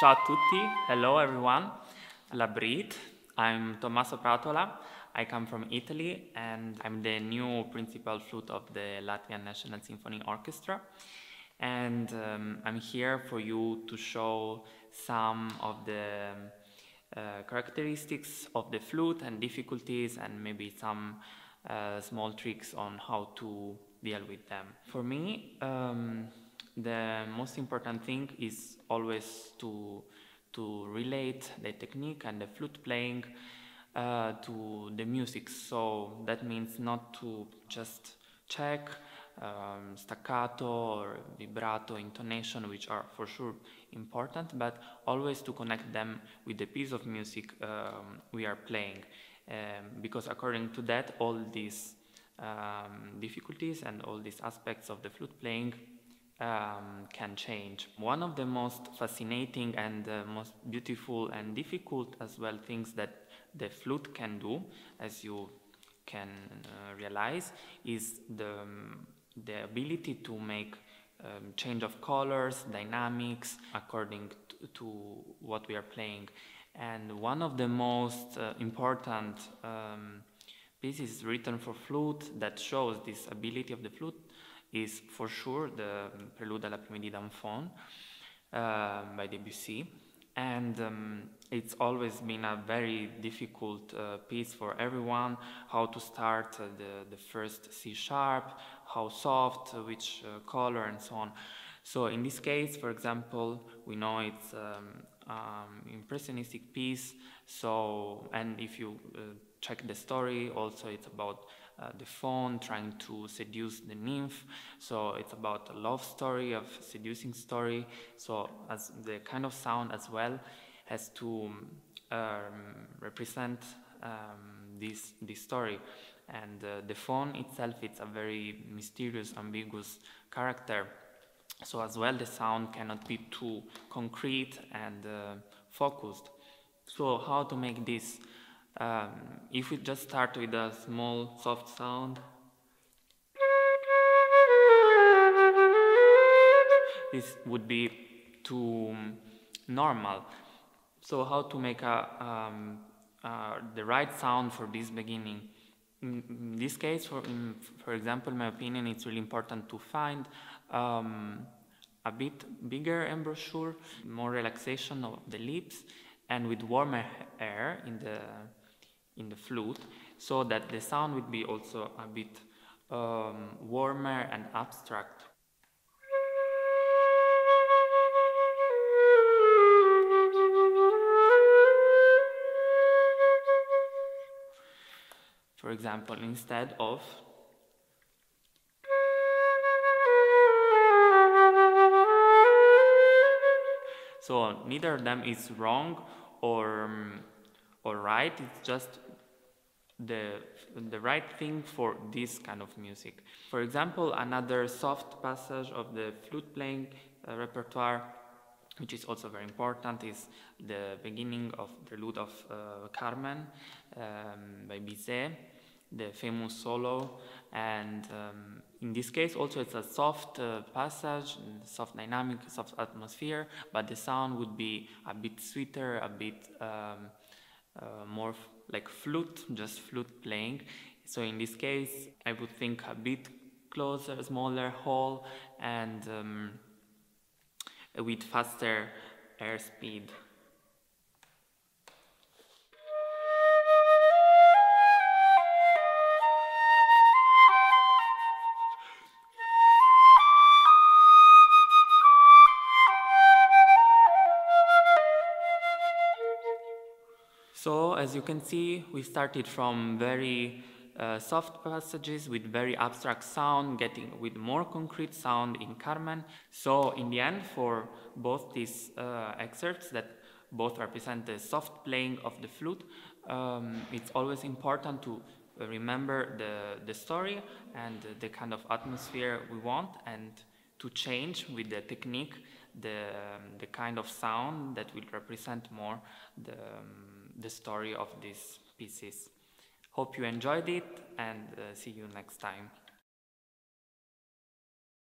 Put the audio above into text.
Ciao a tutti, hello everyone, Labrit. I'm Tommaso Pratola. I come from Italy and I'm the new principal flute of the Latvian National Symphony Orchestra. And um, I'm here for you to show some of the uh, characteristics of the flute and difficulties and maybe some uh, small tricks on how to deal with them. For me, um, the most important thing is always to to relate the technique and the flute playing uh, to the music. So that means not to just check um, staccato or vibrato, intonation, which are for sure important, but always to connect them with the piece of music um, we are playing. Um, because according to that, all these um, difficulties and all these aspects of the flute playing um, can change. One of the most fascinating and uh, most beautiful and difficult as well things that the flute can do, as you can uh, realize, is the, um, the ability to make um, change of colors, dynamics, according to, what we are playing. And one of the most uh, important um, pieces written for flute that shows this ability of the flute is for sure the Prelude à l'après-midi d'un faune uh, by Debussy. And um, it's always been a very difficult uh, piece for everyone, how to start uh, the, the first C sharp, how soft, uh, which uh, color, and so on. So in this case, for example, we know it's um, um, impressionistic piece. So, and if you uh, check the story, also it's about uh, the faun trying to seduce the nymph. So it's about a love story, of seducing story. So as the kind of sound as well has to um, represent um, this this story. And uh, the faun itself, it's a very mysterious, ambiguous character. So as well, the sound cannot be too concrete and uh, focused. So how to make this? Um, if we just start with a small soft sound, this would be too normal. So how to make a, um, uh, the right sound for this beginning? In, this case, for, in, for example, in my opinion, it's really important to find um, a bit bigger embouchure, more relaxation of the lips, and with warmer air in the in the flute, so that the sound would be also a bit um, warmer and abstract. For example, instead of So neither of them is wrong or um, or right. It's just the the right thing for this kind of music. For example, another soft passage of the flute playing uh, repertoire, which is also very important, is the beginning of the Prelude of uh, Carmen um, by Bizet the famous solo. And um, in this case also it's a soft uh, passage soft dynamic soft atmosphere but the sound would be a bit sweeter a bit um, uh, more like flute just flute playing. So in this case i would think a bit closer smaller hole and um, with faster airspeed. So as you can see, we started from very uh, soft passages with very abstract sound, getting with more concrete sound in Carmen. So in the end, for both these uh, excerpts that both represent the soft playing of the flute, um, it's always important to remember the, the story and the kind of atmosphere we want and to change with the technique the, um, the kind of sound that will represent more the um, the story of these pieces. Hope you enjoyed it and uh, see you next time.